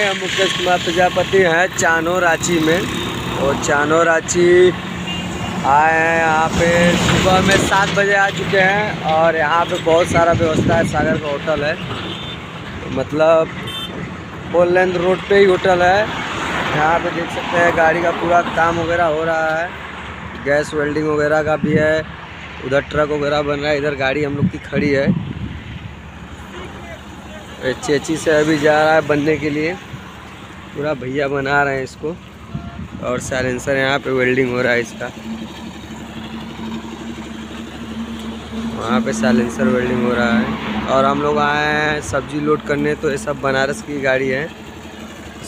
हाय हम, मुकेश कुमार प्रजापति हैं चानो रांची में। और चानो रांची आए हैं यहाँ पे, सुबह में सात बजे आ चुके हैं और यहाँ पे बहुत सारा व्यवस्था है, सागर का होटल है। मतलब फोर रोड पे ही होटल है। यहाँ पे देख सकते हैं गाड़ी का पूरा काम वगैरह हो रहा है। गैस वेल्डिंग वगैरह का भी है, उधर ट्रक वगैरह बन रहा है, इधर गाड़ी हम लोग की खड़ी है। चेची से अभी जा रहा है बनने के लिए। पूरा भैया बना रहे हैं इसको। और साइलेंसर यहाँ पे वेल्डिंग हो रहा है इसका। वहाँ पे साइलेंसर वेल्डिंग हो रहा है। और हम लोग आए हैं, सब्ज़ी लोड करने तो ये सब बनारस की गाड़ी है।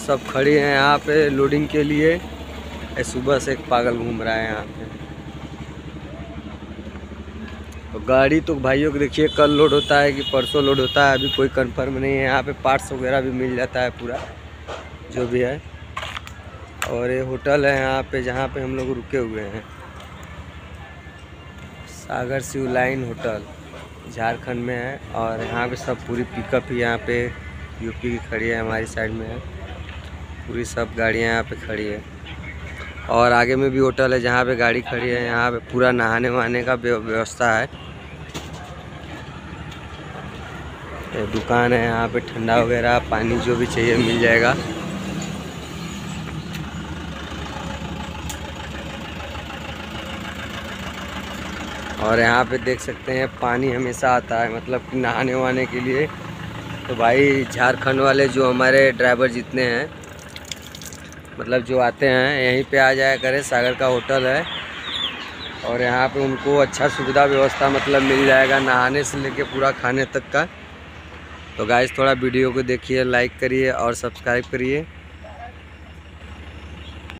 सब खड़ी हैं यहाँ पे लोडिंग के लिए। सुबह से एक पागल घूम रहा है यहाँ पे। तो गाड़ी तो भाइयों को देखिए, कल लोड होता है कि परसों लोड होता है, अभी कोई कंफर्म नहीं है। यहाँ पे पार्ट्स वगैरह भी मिल जाता है पूरा। जो भी है। और ये होटल है यहाँ पे, जहाँ पे हम लोग रुके हुए हैं। सागर शिव लाइन होटल, झारखंड में है। और यहाँ पे सब पूरी पिकअप ही यहाँ पे यूपी की खड़ी है, हमारी साइड में है। पूरी सब गाड़ियाँ यहाँ पे खड़ी है। और आगे में भी होटल है, जहाँ पे गाड़ी खड़ी है। यहाँ पे पूरा नहाने वहाने का व्यवस्था है। दुकान है, यहाँ पे ठंडा वगैरह, पानी जो भी चाहिए मिल जाएगा। और यहाँ पे देख सकते हैं, पानी हमेशा आता है मतलब कि नहाने वहाने के लिए। तो भाई, झारखंड वाले जो हमारे ड्राइवर जितने हैं मतलब जो आते हैं, यहीं पे आ जाया करें, सागर का होटल है। और यहाँ पे उनको अच्छा सुविधा व्यवस्था मतलब मिल जाएगा नहाने से लेके पूरा खाने तक का। तो गाइस थोड़ा वीडियो को देखिए लाइक करिए और सब्सक्राइब करिए।